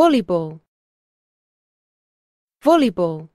volleyball. Volleyball.